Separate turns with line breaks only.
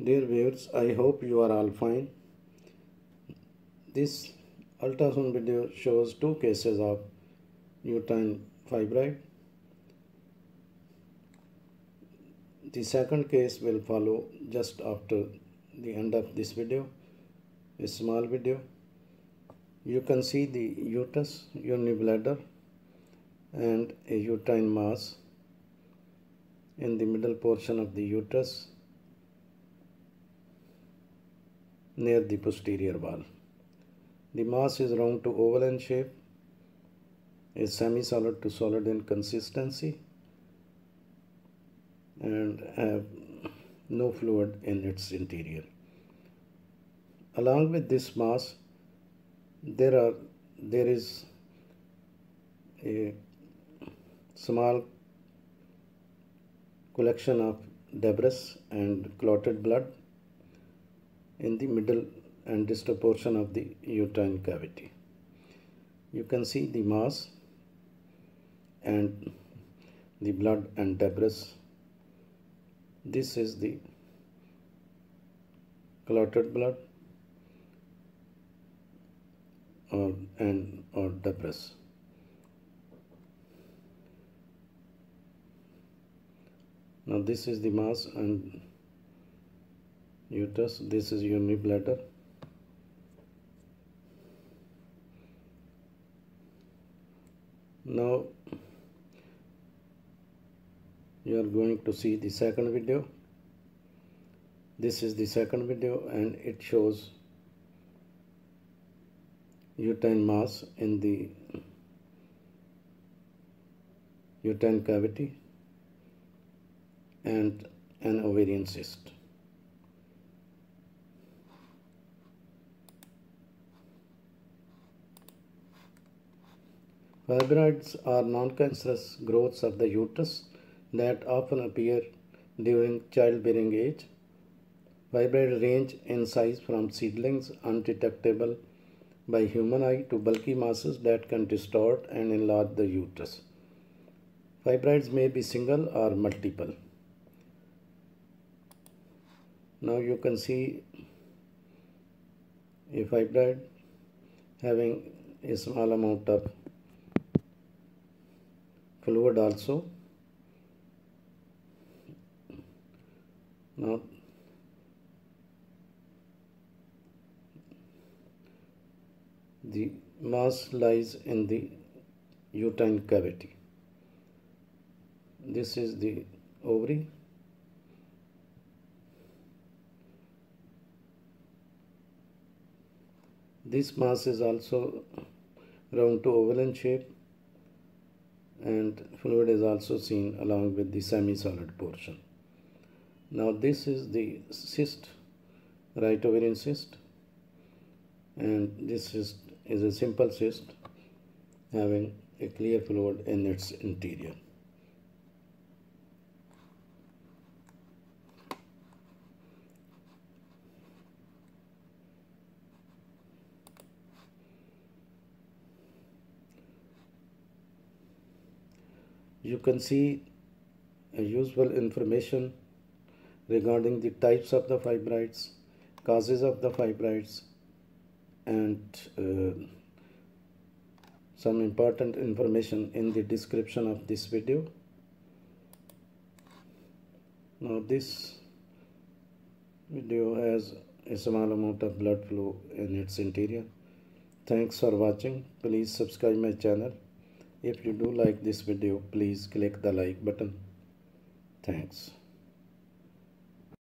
Dear viewers, I hope you are all fine. This ultrasound video shows two cases of uterine fibroid. The second case will follow just after the end of this video, a small video. You can see the uterus, bladder, and a uterine mass in the middle portion of the uterus near the posterior wall. The mass is round to oval in shape, is semi-solid to solid in consistency and have no fluid in its interior. Along with this mass, there are there is a small collection of debris and clotted blood in the middle and distal portion of the uterine cavity. You can see the mass and the blood and debris. This is the clotted blood or and or debris. Now this is the mass and uterus. This is your bladder now you are going to see the second video. This is the second video and it shows uterine mass in the uterine cavity and an ovarian cyst Fibroids are non-cancerous growths of the uterus that often appear during childbearing age. Fibroids range in size from seedlings undetectable by human eye to bulky masses that can distort and enlarge the uterus. Fibroids may be single or multiple. Now you can see a fibroid having a small amount of fluid also. Now the mass lies in the uterine cavity. This is the ovary. This mass is also round to oval in shape and fluid is also seen along with the semi-solid portion. Now this is the cyst, right ovarian cyst and this cyst is a simple cyst having a clear fluid in its interior. You can see useful information regarding the types of the fibroids, causes of the fibroids, and uh, some important information in the description of this video. Now this video has a small amount of blood flow in its interior. Thanks for watching. Please subscribe my channel. If you do like this video, please click the like button. Thanks.